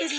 mit